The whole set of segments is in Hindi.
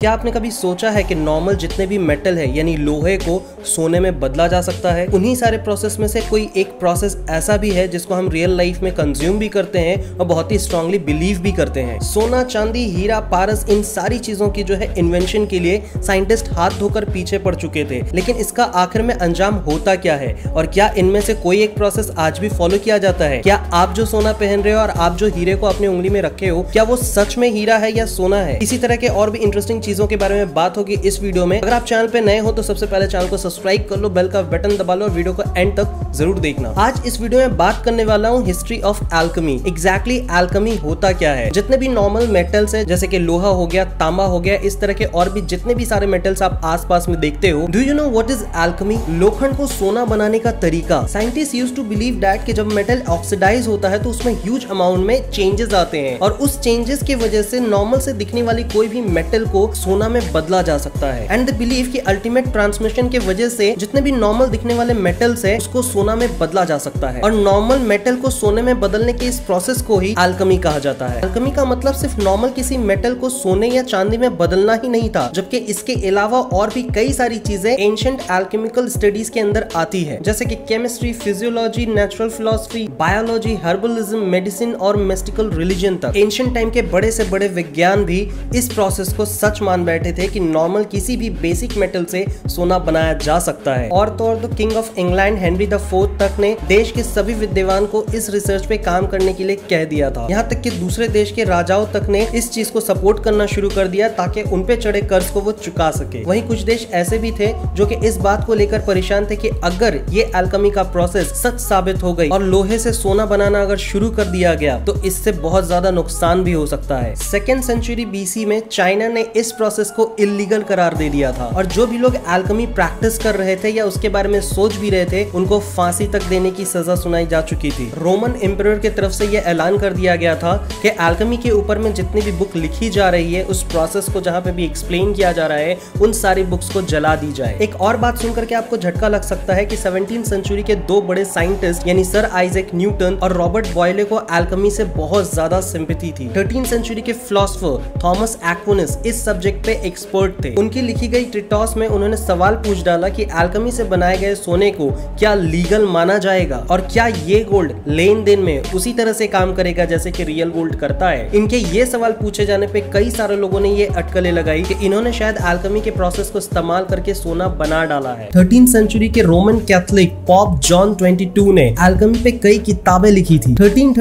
क्या आपने कभी सोचा है कि नॉर्मल जितने भी मेटल है, यानी लोहे को सोने में बदला जा सकता है? उन्हीं सारे प्रोसेस में से कोई एक प्रोसेस ऐसा भी है जिसको हम रियल लाइफ में कंज्यूम भी करते हैं और बहुत ही स्ट्रांगली बिलीव भी करते हैं। सोना, चांदी, हीरा, पारस, इन सारी चीज़ों की जो है इन्वेंशन के लिए साइंटिस्ट हाथ धोकर पीछे पड़ चुके थे। लेकिन इसका आखिर में अंजाम होता क्या है? और क्या इनमें से कोई एक प्रोसेस आज भी फॉलो किया जाता है? क्या आप जो सोना पहन रहे हो और आप जो हीरे को अपनी उंगली में रखे हो, क्या वो सच में हीरा है या सोना है? इसी तरह के और भी इंटरेस्टिंग चीज़ों के बारे में बात होगी इस वीडियो में। अगर आप चैनल पे नए हो तो सबसे पहले चैनल को सब्सक्राइब कर लो, बेल का बटन दबा लो और वीडियो को एंड तक ज़रूर देखना। आज इस वीडियो में बात करने वाला हूँ history of alchemy. Exactly alchemy होता क्या है? जितने भी नॉर्मल मेटल्स है, जैसे की लोहा हो गया, तांबा हो गया, इस तरह के और भी जितने भी सारे मेटल्स आप आस में देखते हो do you know what is alchemy लोखंड को सोना बनाने का तरीका। Scientist use to believe that कि जब मेटल ऑक्सीडाइज होता है तो उसमें ह्यूज अमाउंट में चेंजेस आते हैं। और उस चेंजेस की वजह से नॉर्मल से दिखने वाली कोई भी मेटल को सोना में बदला जा सकता है। एंड बिलीव की अल्टीमेट ट्रांसमिशन की वजह से जितने भी नॉर्मल दिखने वाले मेटल्स है, उसको सोना में बदला जा सकता है। और नॉर्मल मेटल को सोने में बदलने के इस प्रोसेस को ही अल्कमी कहा जाता है। अल्कमी का मतलब सिर्फ़ नॉर्मल किसी मेटल को सोने या चांदी में बदलना ही नहीं था, जबकि इसके अलावा और भी कई सारी चीज़ें एंशंट एल्केमिकल स्टडीज़ के अंदर आती है। जैसे कि chemistry physiology natural philosophy biology herbalism medicine और मेस्टिकल रिलीजन तक। एंशंट टाइम के बड़े से बड़े विज्ञान भी इस प्रोसेस को सच मान बैठे थे कि नॉर्मल किसी भी बेसिक मेटल से सोना बनाया जा सकता है। और तो और तो king of England, Henry the fourth तक ने देश के सभी विद्यवान को इस रिसर्च पे काम करने के लिए कह दिया था। यहाँ तक कि दूसरे देश के राजाओं तक ने इस चीज़ को सपोर्ट करना शुरू कर दिया ताकि उन पे चढ़े कर्ज को वो चुका सके। वही कुछ देश ऐसे भी थे जो की इस बात को लेकर परेशान थे की अगर ये एल्कमी का प्रोसेस सच साबित हो गई और लोहे से सोना बनाना अगर शुरू कर दिया गया तो इससे बहुत ज़्यादा नुकसान भी हो सकता है। सेकेंड सेंचुरी बीसी में चाइना ने इस प्रोसेस को इलीगल करार दे दिया था। और जो भी लोग एल्कमी प्रैक्टिस कर रहे थे या उसके बारे में सोच भी रहे थे, उनको फांसी तक देने की सजा सुनाई जा चुकी थी। रोमन एम्पर की तरफ़ से यह ऐलान कर दिया गया था कि एल्कमी के ऊपर में जितनी भी बुक लिखी जा रही है, उस प्रोसेस को जहाँ पे भी एक्सप्लेन किया जा रहा है, उन सारी बुक्स को जला दी जाए। एक और बात सुनकर के आपको झटका लग सकता है कि सेवनटीन सेंचुरी के दो बड़े साइंटिस्ट यानी सर आइजेक न्यूटन और रॉबर्ट बॉयले को एल्कमी से बहुत ज़्यादा सिंपथी थी। थर्टीन सेंचुरी के फिलोसफर थॉमस एक्वनिस इस सब्जेक्ट पे एक्सपर्ट थे। उनकी लिखी गई ट्रिटॉस में उन्होंने सवाल पूछ डाला कि एल्कमी से बनाए गए सोने को क्या लीगल माना जाएगा और क्या ये गोल्ड लेन देन में उसी तरह से काम करेगा जैसे कि रियल गोल्ड करता है? इनके ये सवाल पूछे जाने पे कई सारे लोगों ने ये अटकलें लगाई कि इन्होंने शायद एल्कमी के प्रोसेस को इस्तेमाल करके सोना बना डाला है। थर्टीन सेंचुरी के Roman Catholic pope John twenty ने एल्कमी पे कई किताबें लिखी थी। थर्टीन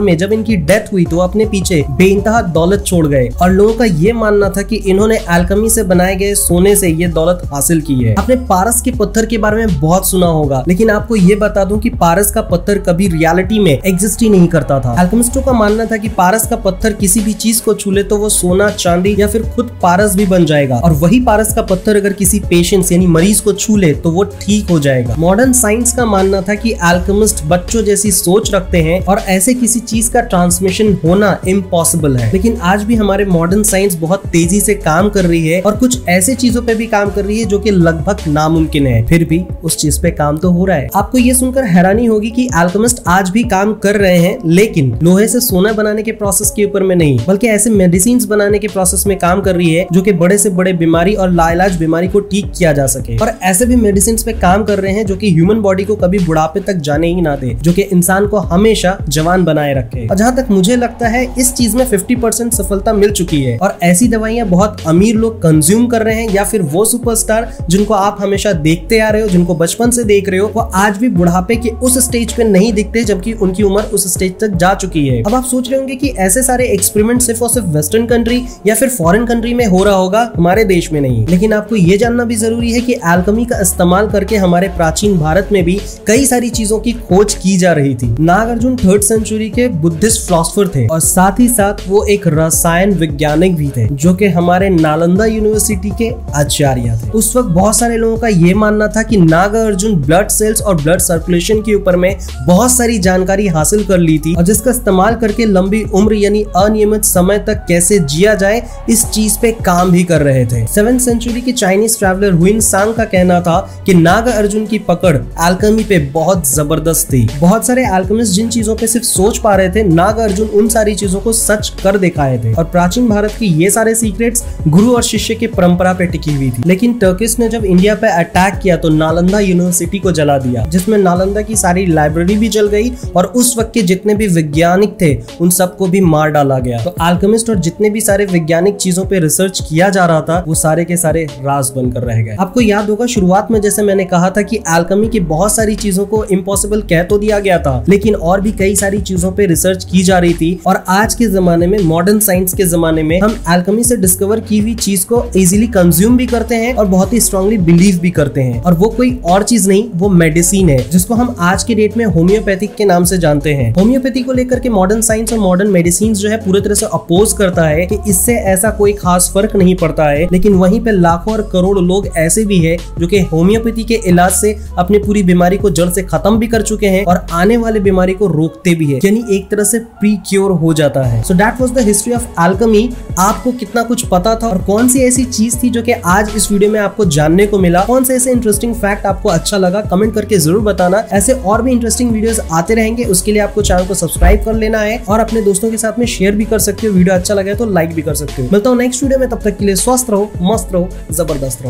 में जब इनकी डेथ हुई तो अपने पीछे बेइंतहा दौलत छोड़ गए और लोगों का ये मानना था कि इन्होंने एल्कमी से बनाए गए सोने से ये दौलत हासिल की है। आपने पारस के पत्थर के बारे में बहुत सुना होगा, लेकिन आपको ये बता दूँ कि पारस का पत्थर कभी रियलिटी में एग्जिस्ट ही नहीं करता था। एल्केमिस्टों का मानना था कि पारस का पत्थर किसी भी चीज़ को छूले तो वो सोना, चांदी या फिर खुद पारस भी बन जाएगा। और वही पारस का पत्थर अगर किसी पेशेंट यानी मरीज़ को छू ले तो वो ठीक हो जाएगा। मॉडर्न साइंस का मानना था कि एल्केमिस्ट बच्चों जैसी सोच रखते हैं और ऐसे किसी चीज़ का ट्रांसमिशन होना इम्पॉसिबल है। लेकिन आज भी हमारे मॉडर्न साइंस बहुत तेज़ी से काम कर रही है और कुछ ऐसे चीज़ों पे भी काम कर रही है जो कि लगभग नामुमकिन है। फिर भी उस चीज़ पे काम तो हो रहा है। आपको ये सुनकर हैरानी होगी कि एल्केमिस्ट आज भी काम कर रहे हैं, लेकिन लोहे से सोना बनाने के प्रोसेस के ऊपर में नहीं, बल्कि ऐसे मेडिसिन बनाने के प्रोसेस में काम कर रही है जो की बड़े से बड़े बीमारी और लाइलाज बीमारी को ठीक किया जा सके। और ऐसे भी मेडिसिन पे काम कर रहे हैं जो की ह्यूमन बॉडी को कभी बुढ़ापे तक जाने ही ना दे, जो की इंसान को हमेशा जवान बनाए रखे। और जहाँ तक मुझे लगता है, इस चीज़ में 50% सफलता मिल चुकी है और ऐसी दवाइयाँ बहुत अमीर लोग कंज्यूम कर रहे हैं या फिर वो सुपरस्टार जिनको आप हमेशा देखते आ रहे हो, जिनको बचपन से देख रहे हो, वो आज भी बुढ़ापे के उस स्टेज पे नहीं दिखते जबकि उनकी उम्र उस स्टेज तक जा चुकी है। अब आप सोच रहे होंगे कि ऐसे सारे एक्सपेरिमेंट सिर्फ़ और सिर्फ़ वेस्टर्न कंट्री या फिर फॉरेन कंट्री में हो रहा होगा, हमारे देश में नहीं। लेकिन आपको ये जानना भी ज़रूरी है कि एल्कमी का इस्तेमाल करके हमारे प्राचीन भारत में भी कई सारी चीज़ों की खोज की जा रही थी। नागार्जुन थर्ड सेंचुरी के बुद्धिस्ट फिलोसफर थे और साथ ही साथ वो एक रसायन वैज्ञानिक भी थे, जो कि हमारे नालंदा यूनिवर्सिटी के आचार्य थे। उस वक्त बहुत सारे लोगों का ये मानना था कि नाग अर्जुन ब्लड सेल्स और ब्लड सर्कुलेशन के ऊपर में बहुत सारी जानकारी हासिल कर ली थी और जिसका इस्तेमाल करके लंबी उम्र यानी अनियमित समय तक कैसे जिया जाए, इस चीज़ पे काम भी कर रहे थे। सेवन सेंचुरी की चाइनीज़ ट्रैवलर हुइन सांग का कहना था कि नागा अर्जुन की पकड़ एल्कमी पे बहुत ज़बरदस्त थी। बहुत सारे एल्कमिस्ट जिन चीज़ों पे सिर्फ़ सोच पा रहे थे नाग अर्जुन उन सारी चीज़ों को सच कर दिखाए थे। और प्राचीन भारत की ये सारे सीक्रेट पॉलिटिक्स गुरु और शिष्य की परंपरा पे टिकी हुई थी। लेकिन टर्किस ने जब इंडिया पे अटैक किया तो नालंदा यूनिवर्सिटी को जला दिया, जिसमें नालंदा की सारी लाइब्रेरी भी जल गई और उस वक्त के जितने भी वैज्ञानिक थे, उन सबको भी मार डाला गया। तो आल्केमिस्ट और जितने भी सारे वैज्ञानिक चीज़ों पे रिसर्च किया जा रहा था, वो सारे के सारे राज बनकर रह गए। आपको याद होगा, शुरुआत में जैसे मैंने कहा था कि एल्कमी की बहुत सारी चीज़ों को इम्पॉसिबल कह तो दिया गया था, लेकिन और भी कई सारी चीज़ों पे रिसर्च की जा रही थी। और आज के जमाने में मॉडर्न साइंस के जमाने में, हम एल्कमी से डिस्कवर की हुई चीज़ को इजिली कंज्यूम भी करते हैं और बहुत ही स्ट्रांगली बिलीव भी करते हैं। और वो कोई और चीज़ नहीं, वो मेडिसिन है, जिसको हम आज के डेट में होम्योपैथिक के नाम से जानते हैं। होम्योपैथी को लेकर के मॉडर्न साइंस और मॉडर्न मेडिसिन जो है पूरे तरह से अपोज करता है कि इससे ऐसा कोई खास फ़र्क नहीं पड़ता है। लेकिन वहीं पे लाखों और करोड़ लोग ऐसे भी है जो कि होम्योपैथी के इलाज से अपनी पूरी बीमारी को जड़ से खत्म भी कर चुके हैं और आने वाले बीमारी को रोकते भी है। यानी एक तरह से प्री क्योर हो जाता है। So that was the history of alchemy आपको कितना कुछ पता था और कौन सी ऐसी चीज़ थी जो कि आज इस वीडियो में आपको जानने को मिला, कौन सा ऐसे इंटरेस्टिंग फैक्ट आपको अच्छा लगा कमेंट करके ज़रूर बताना। ऐसे और भी इंटरेस्टिंग वीडियोस आते रहेंगे, उसके लिए आपको चैनल को सब्सक्राइब कर लेना है और अपने दोस्तों के साथ में शेयर भी कर सकते हो। वीडियो अच्छा लगा तो लाइक भी कर सकते हो। मिलता हूँ नेक्स्ट वीडियो में, तब तक के लिए स्वस्थ रहो, मस्त रहो, ज़बरदस्त रहो।